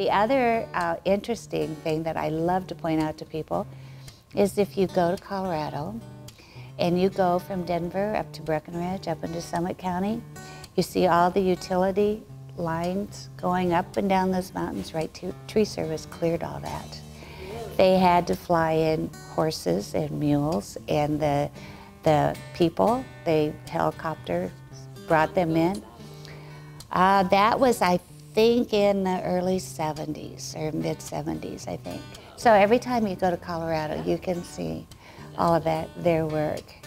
The other uh, interesting thing that I love to point out to people is if you go to Colorado and you go from Denver up to Breckenridge, up into Summit County, you see all the utility lines going up and down those mountains, right? To, tree Service cleared all that. They had to fly in horses and mules and the, the people, they helicopter brought them in. Uh, that was, I think, in the early 70s or mid 70s, I think. So every time you go to Colorado, you can see all of that, their work.